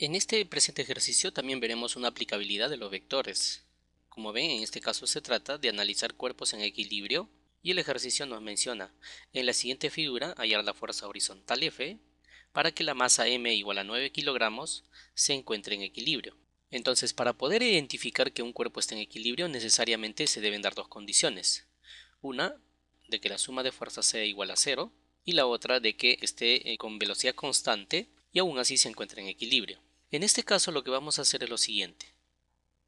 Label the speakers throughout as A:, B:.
A: En este presente ejercicio también veremos una aplicabilidad de los vectores. Como ven, en este caso se trata de analizar cuerpos en equilibrio y el ejercicio nos menciona en la siguiente figura hallar la fuerza horizontal F para que la masa M igual a 9 kilogramos se encuentre en equilibrio. Entonces, para poder identificar que un cuerpo está en equilibrio, necesariamente se deben dar dos condiciones. Una, de que la suma de fuerzas sea igual a cero, y la otra de que esté eh, con velocidad constante y aún así se encuentre en equilibrio. En este caso lo que vamos a hacer es lo siguiente.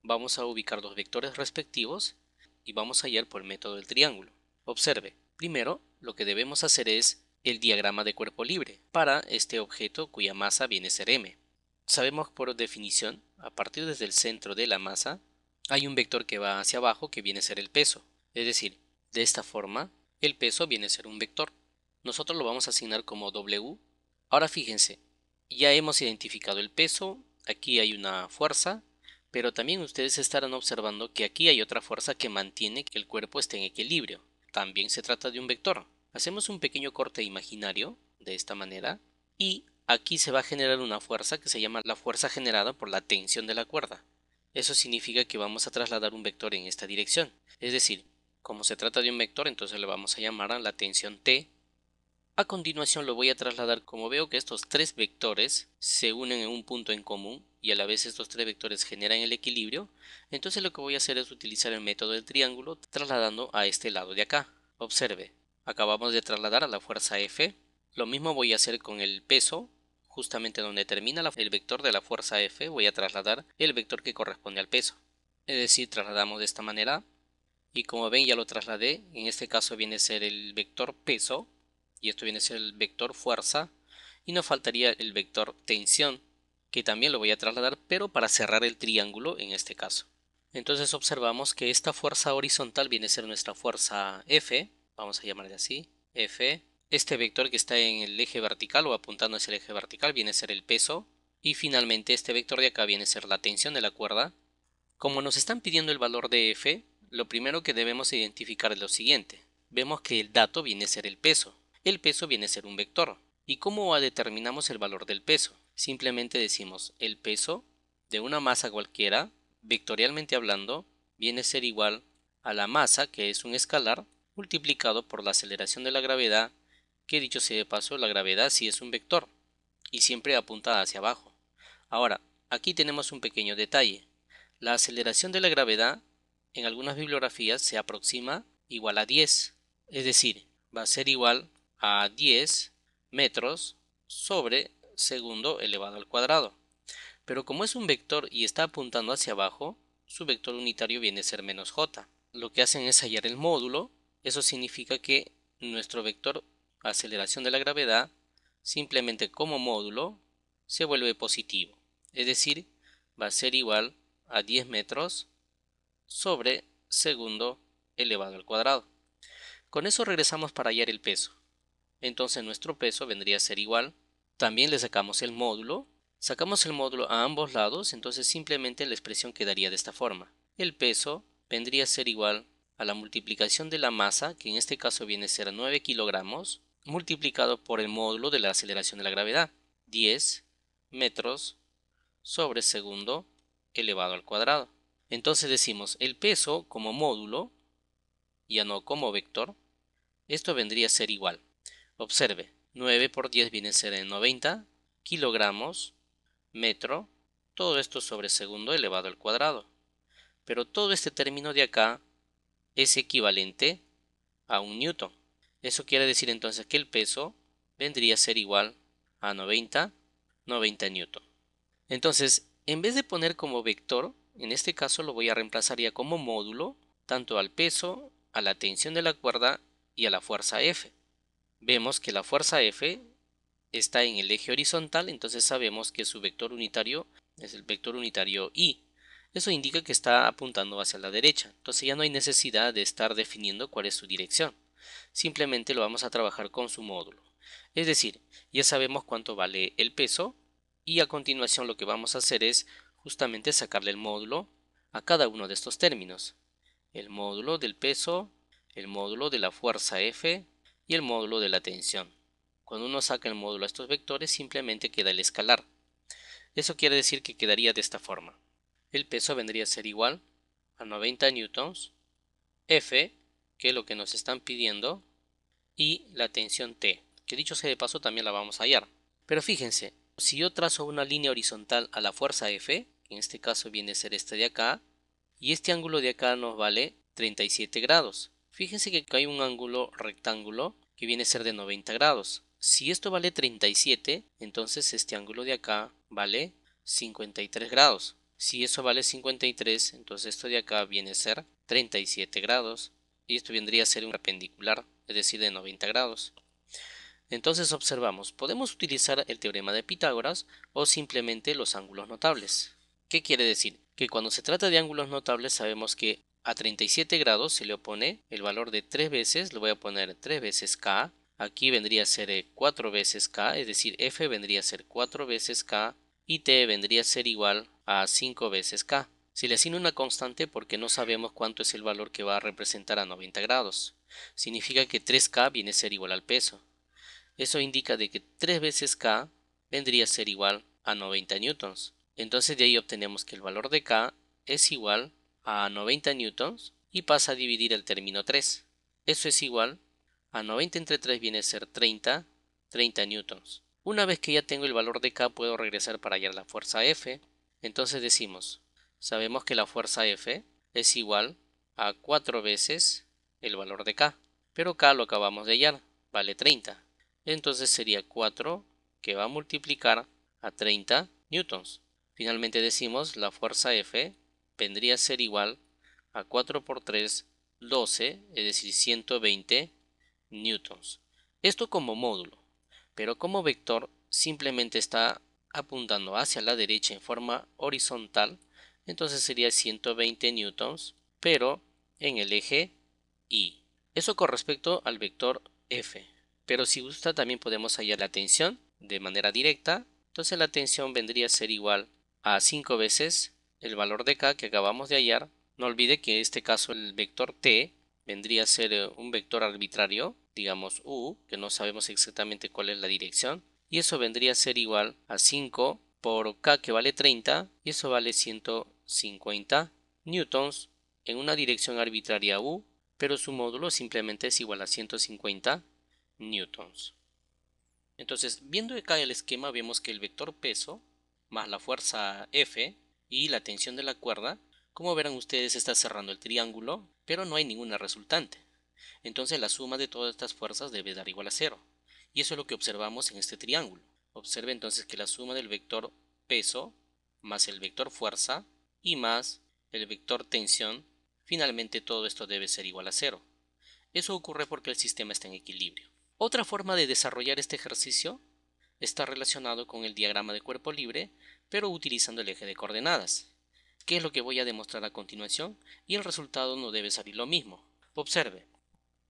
A: Vamos a ubicar los vectores respectivos y vamos a hallar por el método del triángulo. Observe, primero lo que debemos hacer es el diagrama de cuerpo libre para este objeto cuya masa viene a ser m. Sabemos por definición, a partir desde el centro de la masa, hay un vector que va hacia abajo que viene a ser el peso. Es decir, de esta forma, el peso viene a ser un vector. Nosotros lo vamos a asignar como W. Ahora fíjense, ya hemos identificado el peso, aquí hay una fuerza, pero también ustedes estarán observando que aquí hay otra fuerza que mantiene que el cuerpo esté en equilibrio. También se trata de un vector. Hacemos un pequeño corte imaginario, de esta manera, y aquí se va a generar una fuerza que se llama la fuerza generada por la tensión de la cuerda. Eso significa que vamos a trasladar un vector en esta dirección. Es decir, como se trata de un vector, entonces le vamos a llamar a la tensión T a continuación lo voy a trasladar como veo que estos tres vectores se unen en un punto en común y a la vez estos tres vectores generan el equilibrio, entonces lo que voy a hacer es utilizar el método del triángulo trasladando a este lado de acá. Observe, acabamos de trasladar a la fuerza F, lo mismo voy a hacer con el peso, justamente donde termina el vector de la fuerza F voy a trasladar el vector que corresponde al peso. Es decir, trasladamos de esta manera y como ven ya lo trasladé, en este caso viene a ser el vector peso y esto viene a ser el vector fuerza y nos faltaría el vector tensión que también lo voy a trasladar pero para cerrar el triángulo en este caso. Entonces observamos que esta fuerza horizontal viene a ser nuestra fuerza F vamos a llamarle así F. Este vector que está en el eje vertical o apuntando hacia el eje vertical viene a ser el peso y finalmente este vector de acá viene a ser la tensión de la cuerda. Como nos están pidiendo el valor de F lo primero que debemos identificar es lo siguiente. Vemos que el dato viene a ser el peso el peso viene a ser un vector. ¿Y cómo determinamos el valor del peso? Simplemente decimos el peso de una masa cualquiera, vectorialmente hablando, viene a ser igual a la masa, que es un escalar, multiplicado por la aceleración de la gravedad, que dicho sea de paso, la gravedad sí es un vector, y siempre apunta hacia abajo. Ahora, aquí tenemos un pequeño detalle. La aceleración de la gravedad en algunas bibliografías se aproxima igual a 10, es decir, va a ser igual a 10 metros sobre segundo elevado al cuadrado. Pero como es un vector y está apuntando hacia abajo, su vector unitario viene a ser menos j. Lo que hacen es hallar el módulo, eso significa que nuestro vector aceleración de la gravedad simplemente como módulo se vuelve positivo, es decir, va a ser igual a 10 metros sobre segundo elevado al cuadrado. Con eso regresamos para hallar el peso entonces nuestro peso vendría a ser igual. También le sacamos el módulo. Sacamos el módulo a ambos lados, entonces simplemente la expresión quedaría de esta forma. El peso vendría a ser igual a la multiplicación de la masa, que en este caso viene a ser 9 kilogramos, multiplicado por el módulo de la aceleración de la gravedad, 10 metros sobre segundo elevado al cuadrado. Entonces decimos el peso como módulo, ya no como vector, esto vendría a ser igual Observe, 9 por 10 viene a ser en 90 kilogramos metro, todo esto sobre segundo elevado al cuadrado. Pero todo este término de acá es equivalente a un newton. Eso quiere decir entonces que el peso vendría a ser igual a 90, 90 newton. Entonces, en vez de poner como vector, en este caso lo voy a reemplazar ya como módulo, tanto al peso, a la tensión de la cuerda y a la fuerza F vemos que la fuerza F está en el eje horizontal, entonces sabemos que su vector unitario es el vector unitario I. Eso indica que está apuntando hacia la derecha, entonces ya no hay necesidad de estar definiendo cuál es su dirección. Simplemente lo vamos a trabajar con su módulo. Es decir, ya sabemos cuánto vale el peso y a continuación lo que vamos a hacer es justamente sacarle el módulo a cada uno de estos términos. El módulo del peso, el módulo de la fuerza F, y el módulo de la tensión. Cuando uno saca el módulo a estos vectores simplemente queda el escalar. Eso quiere decir que quedaría de esta forma. El peso vendría a ser igual a 90 newtons, F, que es lo que nos están pidiendo, y la tensión T, que dicho sea de paso también la vamos a hallar. Pero fíjense, si yo trazo una línea horizontal a la fuerza F, en este caso viene a ser esta de acá, y este ángulo de acá nos vale 37 grados. Fíjense que hay un ángulo rectángulo que viene a ser de 90 grados. Si esto vale 37, entonces este ángulo de acá vale 53 grados. Si eso vale 53, entonces esto de acá viene a ser 37 grados. Y esto vendría a ser un perpendicular, es decir, de 90 grados. Entonces observamos, podemos utilizar el teorema de Pitágoras o simplemente los ángulos notables. ¿Qué quiere decir? Que cuando se trata de ángulos notables sabemos que a 37 grados se le opone el valor de 3 veces, lo voy a poner 3 veces K, aquí vendría a ser 4 eh, veces K, es decir, F vendría a ser 4 veces K y T vendría a ser igual a 5 veces K. Se le asigna una constante porque no sabemos cuánto es el valor que va a representar a 90 grados. Significa que 3K viene a ser igual al peso. Eso indica de que 3 veces K vendría a ser igual a 90 newtons. Entonces de ahí obtenemos que el valor de K es igual a 90 newtons y pasa a dividir el término 3. Eso es igual a 90 entre 3 viene a ser 30, 30 newtons. Una vez que ya tengo el valor de K puedo regresar para hallar la fuerza F. Entonces decimos, sabemos que la fuerza F es igual a 4 veces el valor de K. Pero K lo acabamos de hallar, vale 30 entonces sería 4 que va a multiplicar a 30 newtons. Finalmente decimos la fuerza F vendría a ser igual a 4 por 3, 12, es decir, 120 newtons. Esto como módulo, pero como vector simplemente está apuntando hacia la derecha en forma horizontal, entonces sería 120 newtons, pero en el eje Y. Eso con respecto al vector F. Pero si gusta también podemos hallar la tensión de manera directa. Entonces la tensión vendría a ser igual a 5 veces el valor de K que acabamos de hallar. No olvide que en este caso el vector T vendría a ser eh, un vector arbitrario, digamos U, que no sabemos exactamente cuál es la dirección. Y eso vendría a ser igual a 5 por K que vale 30 y eso vale 150 newtons en una dirección arbitraria U, pero su módulo simplemente es igual a 150 newtons. Entonces, viendo acá el esquema, vemos que el vector peso más la fuerza F y la tensión de la cuerda, como verán ustedes está cerrando el triángulo, pero no hay ninguna resultante. Entonces la suma de todas estas fuerzas debe dar igual a cero. Y eso es lo que observamos en este triángulo. Observe entonces que la suma del vector peso más el vector fuerza y más el vector tensión, finalmente todo esto debe ser igual a cero. Eso ocurre porque el sistema está en equilibrio. Otra forma de desarrollar este ejercicio está relacionado con el diagrama de cuerpo libre, pero utilizando el eje de coordenadas, que es lo que voy a demostrar a continuación, y el resultado no debe salir lo mismo. Observe,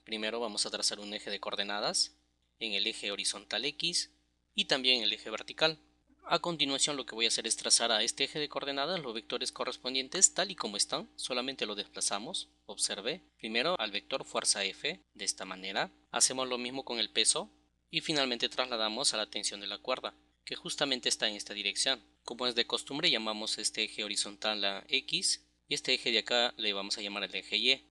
A: primero vamos a trazar un eje de coordenadas en el eje horizontal X y también en el eje vertical. A continuación lo que voy a hacer es trazar a este eje de coordenadas los vectores correspondientes tal y como están, solamente lo desplazamos, observe, primero al vector fuerza F, de esta manera, hacemos lo mismo con el peso y finalmente trasladamos a la tensión de la cuerda, que justamente está en esta dirección. Como es de costumbre llamamos este eje horizontal a X y este eje de acá le vamos a llamar el eje Y.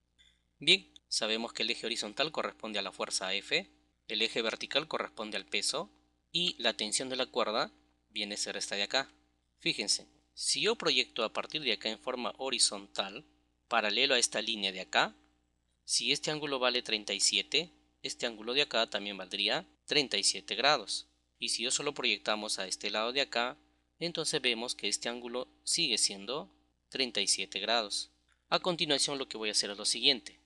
A: Bien, sabemos que el eje horizontal corresponde a la fuerza F, el eje vertical corresponde al peso y la tensión de la cuerda viene a ser esta de acá. Fíjense, si yo proyecto a partir de acá en forma horizontal, paralelo a esta línea de acá, si este ángulo vale 37, este ángulo de acá también valdría 37 grados. Y si yo solo proyectamos a este lado de acá, entonces vemos que este ángulo sigue siendo 37 grados. A continuación lo que voy a hacer es lo siguiente.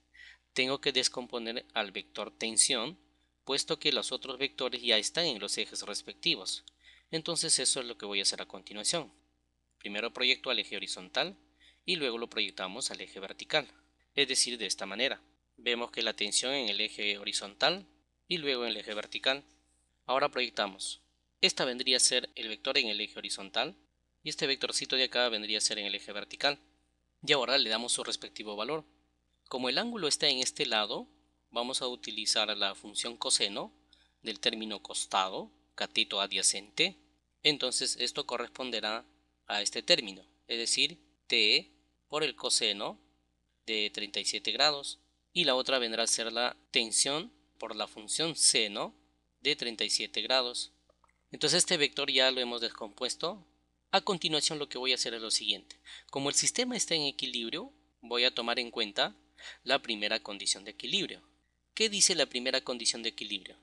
A: Tengo que descomponer al vector tensión, puesto que los otros vectores ya están en los ejes respectivos. Entonces eso es lo que voy a hacer a continuación. Primero proyecto al eje horizontal y luego lo proyectamos al eje vertical, es decir, de esta manera. Vemos que la tensión en el eje horizontal y luego en el eje vertical. Ahora proyectamos. Esta vendría a ser el vector en el eje horizontal y este vectorcito de acá vendría a ser en el eje vertical. Y ahora le damos su respectivo valor. Como el ángulo está en este lado, vamos a utilizar la función coseno del término costado, cateto adyacente, entonces esto corresponderá a este término, es decir, t por el coseno de 37 grados y la otra vendrá a ser la tensión por la función seno de 37 grados. Entonces este vector ya lo hemos descompuesto. A continuación lo que voy a hacer es lo siguiente. Como el sistema está en equilibrio, voy a tomar en cuenta la primera condición de equilibrio. ¿Qué dice la primera condición de equilibrio?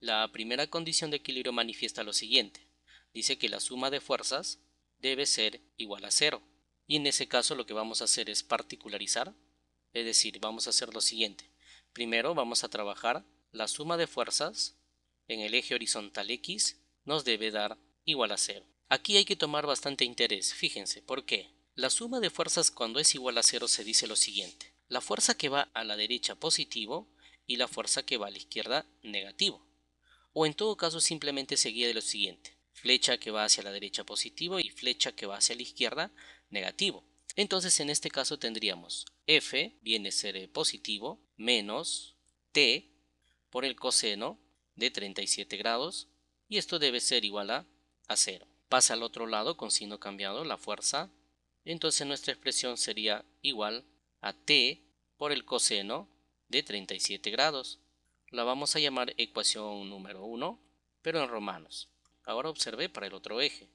A: La primera condición de equilibrio manifiesta lo siguiente. Dice que la suma de fuerzas debe ser igual a cero. Y en ese caso lo que vamos a hacer es particularizar. Es decir, vamos a hacer lo siguiente. Primero vamos a trabajar la suma de fuerzas en el eje horizontal X nos debe dar igual a cero. Aquí hay que tomar bastante interés, fíjense, ¿por qué? La suma de fuerzas cuando es igual a cero se dice lo siguiente. La fuerza que va a la derecha positivo y la fuerza que va a la izquierda negativo. O en todo caso simplemente seguía de lo siguiente. Flecha que va hacia la derecha positivo y flecha que va hacia la izquierda negativo. Entonces en este caso tendríamos f viene a ser positivo menos t por el coseno de 37 grados y esto debe ser igual a, a 0. Pasa al otro lado con signo cambiado la fuerza, entonces nuestra expresión sería igual a t por el coseno de 37 grados. La vamos a llamar ecuación número 1, pero en romanos. Ahora observe para el otro eje.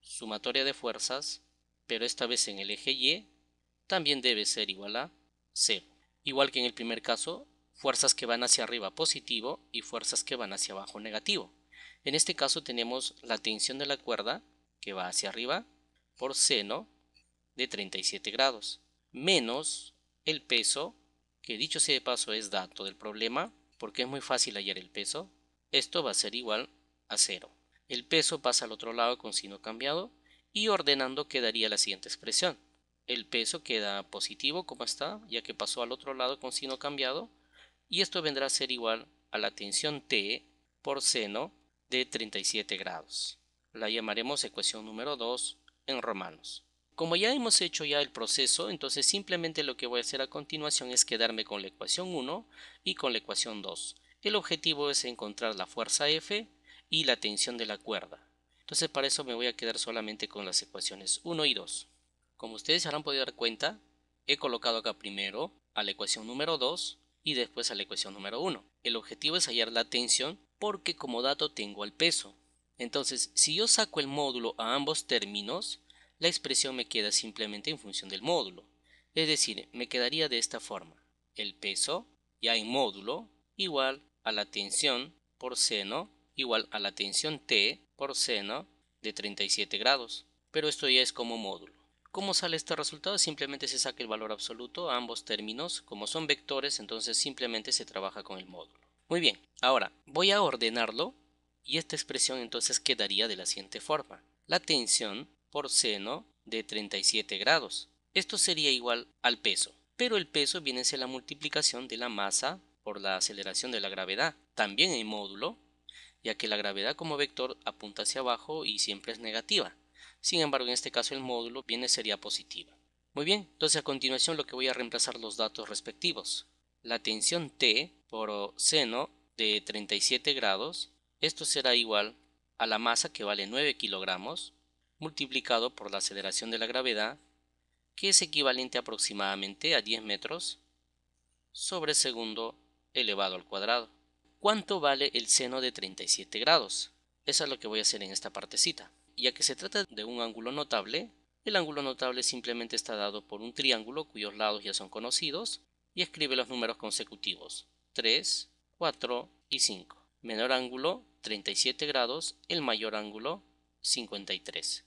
A: Sumatoria de fuerzas, pero esta vez en el eje Y, también debe ser igual a 0. Igual que en el primer caso, fuerzas que van hacia arriba positivo y fuerzas que van hacia abajo negativo. En este caso tenemos la tensión de la cuerda que va hacia arriba por seno de 37 grados menos el peso que dicho sea de paso es dato del problema porque es muy fácil hallar el peso esto va a ser igual a cero el peso pasa al otro lado con signo cambiado y ordenando quedaría la siguiente expresión el peso queda positivo como está ya que pasó al otro lado con signo cambiado y esto vendrá a ser igual a la tensión T por seno de 37 grados. La llamaremos ecuación número 2 en romanos. Como ya hemos hecho ya el proceso, entonces simplemente lo que voy a hacer a continuación es quedarme con la ecuación 1 y con la ecuación 2. El objetivo es encontrar la fuerza F y la tensión de la cuerda. Entonces para eso me voy a quedar solamente con las ecuaciones 1 y 2. Como ustedes habrán podido dar cuenta, he colocado acá primero a la ecuación número 2 y después a la ecuación número 1. El objetivo es hallar la tensión porque como dato tengo el peso. Entonces, si yo saco el módulo a ambos términos, la expresión me queda simplemente en función del módulo. Es decir, me quedaría de esta forma. El peso, ya en módulo, igual a la tensión por seno, igual a la tensión T por seno de 37 grados. Pero esto ya es como módulo. ¿Cómo sale este resultado? Simplemente se saca el valor absoluto a ambos términos. Como son vectores, entonces simplemente se trabaja con el módulo. Muy bien, ahora voy a ordenarlo y esta expresión entonces quedaría de la siguiente forma. La tensión por seno de 37 grados. Esto sería igual al peso, pero el peso viene a ser la multiplicación de la masa por la aceleración de la gravedad, también en módulo, ya que la gravedad como vector apunta hacia abajo y siempre es negativa. Sin embargo, en este caso el módulo viene sería positiva. Muy bien, entonces a continuación lo que voy a reemplazar los datos respectivos. La tensión T por seno de 37 grados, esto será igual a la masa que vale 9 kilogramos multiplicado por la aceleración de la gravedad, que es equivalente aproximadamente a 10 metros sobre segundo elevado al cuadrado. ¿Cuánto vale el seno de 37 grados? Eso es lo que voy a hacer en esta partecita. Ya que se trata de un ángulo notable, el ángulo notable simplemente está dado por un triángulo cuyos lados ya son conocidos y escribe los números consecutivos 3, 4 y 5. Menor ángulo 37 grados, el mayor ángulo 53.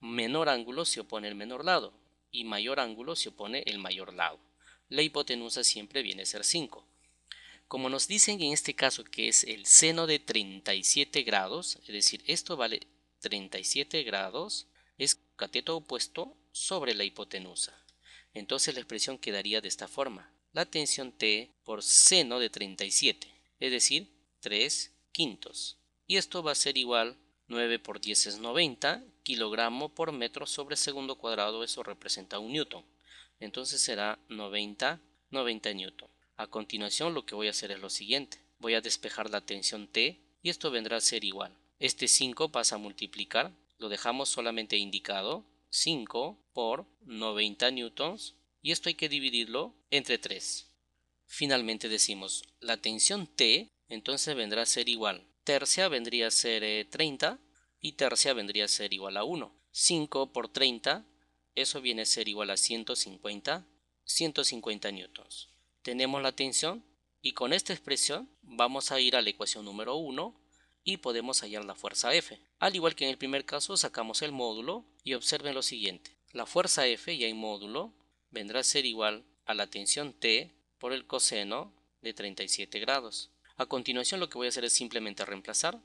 A: Menor ángulo se opone el menor lado y mayor ángulo se opone el mayor lado. La hipotenusa siempre viene a ser 5. Como nos dicen en este caso que es el seno de 37 grados, es decir, esto vale 37 grados es cateto opuesto sobre la hipotenusa. Entonces la expresión quedaría de esta forma. La tensión T por seno de 37, es decir, 3 quintos. Y esto va a ser igual 9 por 10 es 90 kilogramo por metro sobre segundo cuadrado, eso representa un newton. Entonces será 90, 90 newton. A continuación lo que voy a hacer es lo siguiente. Voy a despejar la tensión T y esto vendrá a ser igual Este 5 pasa a multiplicar, lo dejamos solamente indicado, 5 por 90 newtons, y esto hay que dividirlo entre 3. Finalmente decimos, la tensión T entonces vendrá a ser igual. Tercia vendría a ser 30 eh, y tercia vendría a ser igual a 1. 5 por 30, eso viene a ser igual a 150, 150 newtons. Tenemos la tensión y con esta expresión vamos a ir a la ecuación número 1 y podemos hallar la fuerza F. Al igual que en el primer caso sacamos el módulo y observen lo siguiente. La fuerza F ya en módulo vendrá a ser igual a la tensión T por el coseno de 37 grados. A continuación lo que voy a hacer es simplemente reemplazar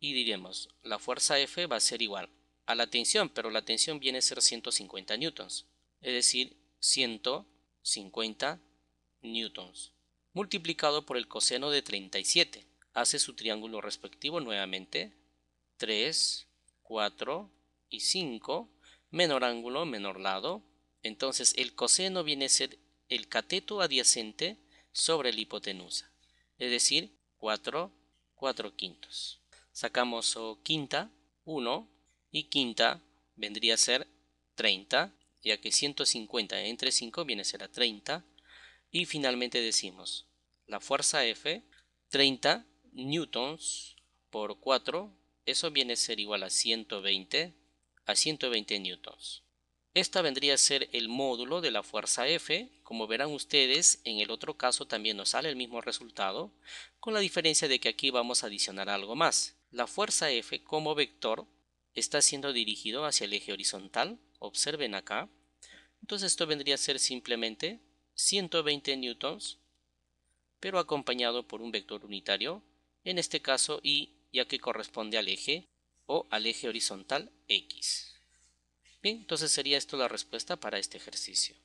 A: y diremos la fuerza F va a ser igual a la tensión, pero la tensión viene a ser 150 newtons, es decir, 150 newtons, multiplicado por el coseno de 37. Hace su triángulo respectivo nuevamente, 3, 4 y 5, menor ángulo, menor lado. Entonces el coseno viene a ser el cateto adyacente sobre la hipotenusa, es decir, 4, 4 quintos. Sacamos quinta, 1, y quinta vendría a ser 30, ya que 150 entre 5 viene a ser a 30. Y finalmente decimos, la fuerza F, 30 newtons por 4, eso viene a ser igual a 120, a 120 newtons. Esta vendría a ser el módulo de la fuerza F. Como verán ustedes, en el otro caso también nos sale el mismo resultado, con la diferencia de que aquí vamos a adicionar algo más. La fuerza F como vector está siendo dirigido hacia el eje horizontal. Observen acá. Entonces esto vendría a ser simplemente 120 newtons, pero acompañado por un vector unitario, en este caso y ya que corresponde al eje o al eje horizontal X. Bien, entonces sería esto la respuesta para este ejercicio.